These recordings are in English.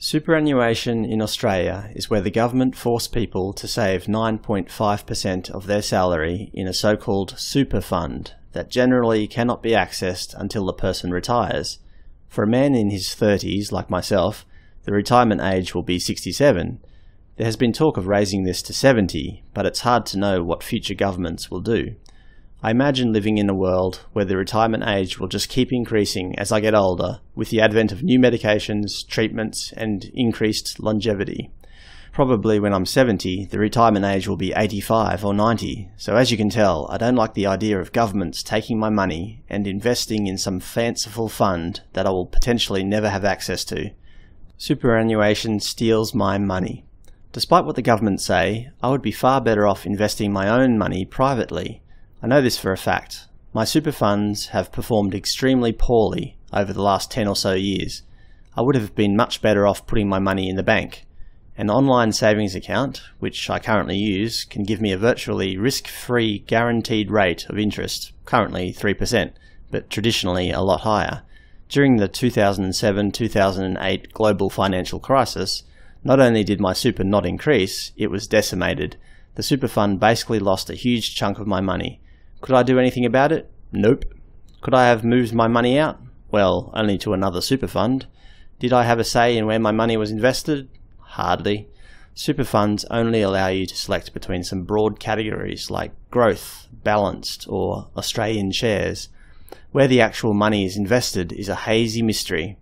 Superannuation in Australia is where the government force people to save 9.5% of their salary in a so-called super fund that generally cannot be accessed until the person retires. For a man in his 30s, like myself, the retirement age will be 67. There has been talk of raising this to 70, but it's hard to know what future governments will do. I imagine living in a world where the retirement age will just keep increasing as I get older, with the advent of new medications, treatments, and increased longevity. Probably when I'm 70, the retirement age will be 85 or 90, so as you can tell, I don't like the idea of governments taking my money and investing in some fanciful fund that I will potentially never have access to. Superannuation steals my money. Despite what the government say, I would be far better off investing my own money privately I know this for a fact. My super funds have performed extremely poorly over the last 10 or so years. I would have been much better off putting my money in the bank. An online savings account, which I currently use, can give me a virtually risk-free guaranteed rate of interest, currently 3%, but traditionally a lot higher. During the 2007-2008 global financial crisis, not only did my super not increase, it was decimated. The super fund basically lost a huge chunk of my money, could I do anything about it? Nope. Could I have moved my money out? Well, only to another super fund. Did I have a say in where my money was invested? Hardly. Super funds only allow you to select between some broad categories like growth, balanced, or Australian shares. Where the actual money is invested is a hazy mystery.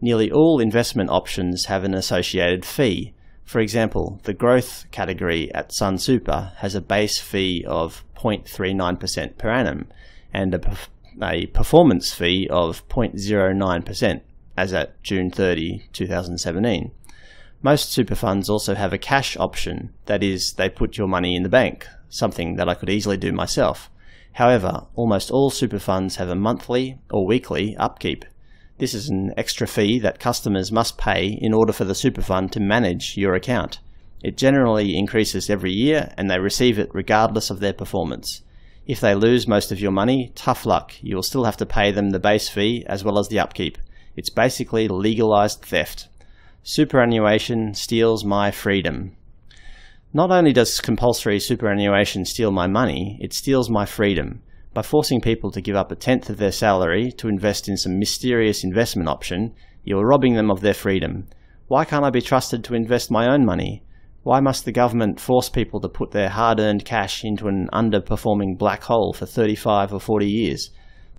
Nearly all investment options have an associated fee, for example, the growth category at Sunsuper has a base fee of 0.39% per annum and a, a performance fee of 0.09% as at June 30, 2017. Most super funds also have a cash option, that is, they put your money in the bank, something that I could easily do myself. However, almost all super funds have a monthly or weekly upkeep this is an extra fee that customers must pay in order for the super fund to manage your account. It generally increases every year and they receive it regardless of their performance. If they lose most of your money, tough luck. You will still have to pay them the base fee as well as the upkeep. It's basically legalized theft. Superannuation steals my freedom. Not only does compulsory superannuation steal my money, it steals my freedom. By forcing people to give up a tenth of their salary to invest in some mysterious investment option, you are robbing them of their freedom. Why can't I be trusted to invest my own money? Why must the government force people to put their hard-earned cash into an underperforming black hole for 35 or 40 years?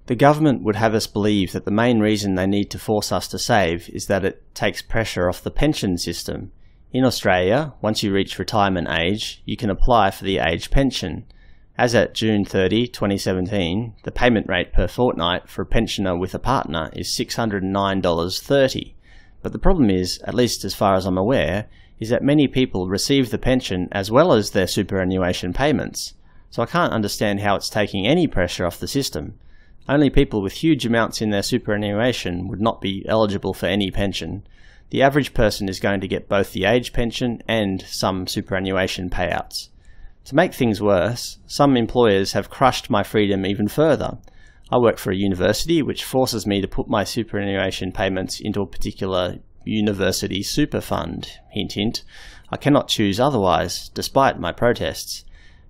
The government would have us believe that the main reason they need to force us to save is that it takes pressure off the pension system. In Australia, once you reach retirement age, you can apply for the age pension. As at June 30, 2017, the payment rate per fortnight for a pensioner with a partner is $609.30. But the problem is, at least as far as I'm aware, is that many people receive the pension as well as their superannuation payments. So I can't understand how it's taking any pressure off the system. Only people with huge amounts in their superannuation would not be eligible for any pension. The average person is going to get both the age pension and some superannuation payouts. To make things worse, some employers have crushed my freedom even further. I work for a university which forces me to put my superannuation payments into a particular university super fund. Hint hint. I cannot choose otherwise, despite my protests.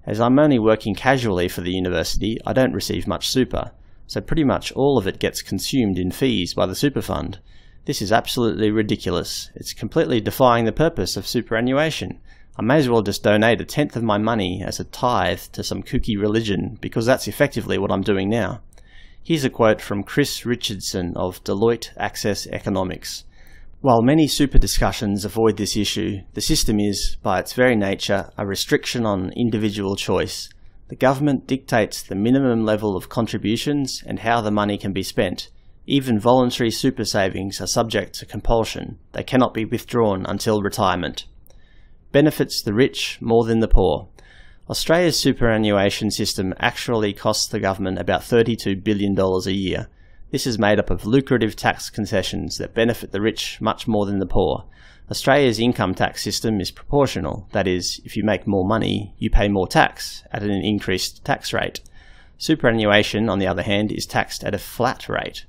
As I'm only working casually for the university, I don't receive much super, so pretty much all of it gets consumed in fees by the super fund. This is absolutely ridiculous. It's completely defying the purpose of superannuation. I may as well just donate a tenth of my money as a tithe to some kooky religion, because that's effectively what I'm doing now. Here's a quote from Chris Richardson of Deloitte Access Economics. While many super discussions avoid this issue, the system is, by its very nature, a restriction on individual choice. The government dictates the minimum level of contributions and how the money can be spent. Even voluntary super savings are subject to compulsion. They cannot be withdrawn until retirement benefits the rich more than the poor. Australia's superannuation system actually costs the government about $32 billion a year. This is made up of lucrative tax concessions that benefit the rich much more than the poor. Australia's income tax system is proportional, that is, if you make more money, you pay more tax at an increased tax rate. Superannuation, on the other hand, is taxed at a flat rate.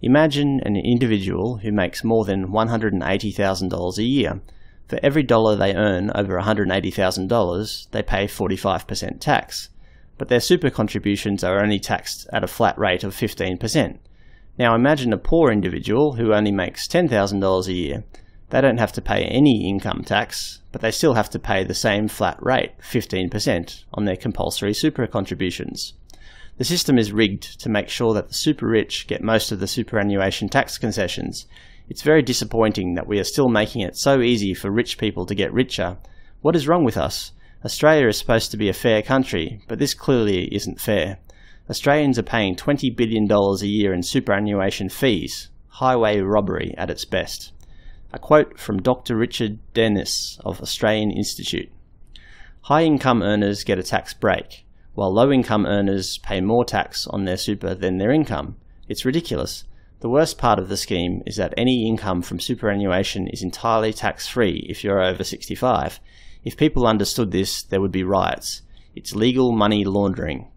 Imagine an individual who makes more than $180,000 a year. For every dollar they earn over $180,000, they pay 45% tax. But their super contributions are only taxed at a flat rate of 15%. Now imagine a poor individual who only makes $10,000 a year. They don't have to pay any income tax, but they still have to pay the same flat rate, 15%, on their compulsory super contributions. The system is rigged to make sure that the super rich get most of the superannuation tax concessions. It's very disappointing that we are still making it so easy for rich people to get richer. What is wrong with us? Australia is supposed to be a fair country, but this clearly isn't fair. Australians are paying $20 billion a year in superannuation fees, highway robbery at its best. A quote from Dr. Richard Denniss of Australian Institute. High income earners get a tax break, while low income earners pay more tax on their super than their income. It's ridiculous. The worst part of the scheme is that any income from superannuation is entirely tax free if you're over 65. If people understood this, there would be riots. It's legal money laundering.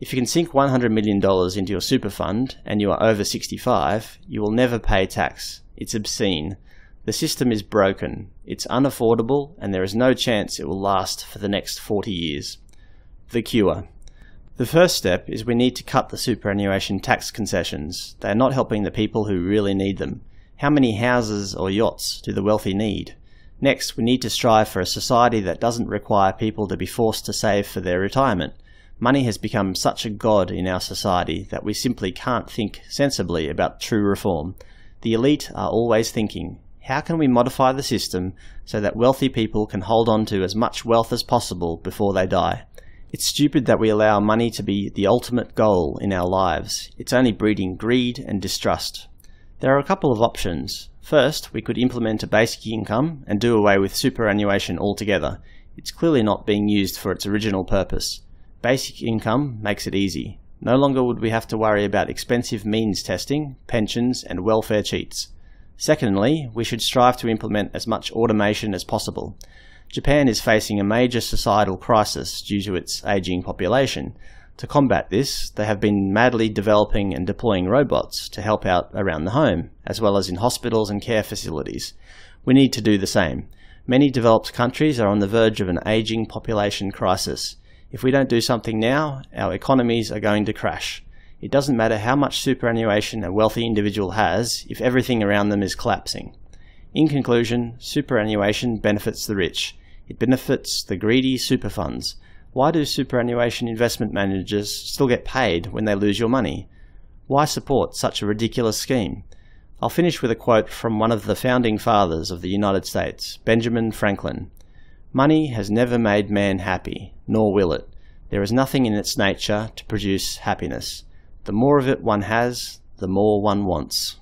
If you can sink $100 million into your super fund and you are over 65, you will never pay tax. It's obscene. The system is broken, it's unaffordable, and there is no chance it will last for the next 40 years. The cure. The first step is we need to cut the superannuation tax concessions. They are not helping the people who really need them. How many houses or yachts do the wealthy need? Next, we need to strive for a society that doesn't require people to be forced to save for their retirement. Money has become such a god in our society that we simply can't think sensibly about true reform. The elite are always thinking, how can we modify the system so that wealthy people can hold on to as much wealth as possible before they die? It's stupid that we allow money to be the ultimate goal in our lives. It's only breeding greed and distrust. There are a couple of options. First, we could implement a basic income and do away with superannuation altogether. It's clearly not being used for its original purpose. Basic income makes it easy. No longer would we have to worry about expensive means testing, pensions, and welfare cheats. Secondly, we should strive to implement as much automation as possible. Japan is facing a major societal crisis due to its aging population. To combat this, they have been madly developing and deploying robots to help out around the home, as well as in hospitals and care facilities. We need to do the same. Many developed countries are on the verge of an aging population crisis. If we don't do something now, our economies are going to crash. It doesn't matter how much superannuation a wealthy individual has if everything around them is collapsing. In conclusion, superannuation benefits the rich. It benefits the greedy super funds. Why do superannuation investment managers still get paid when they lose your money? Why support such a ridiculous scheme? I'll finish with a quote from one of the founding fathers of the United States, Benjamin Franklin. Money has never made man happy, nor will it. There is nothing in its nature to produce happiness. The more of it one has, the more one wants.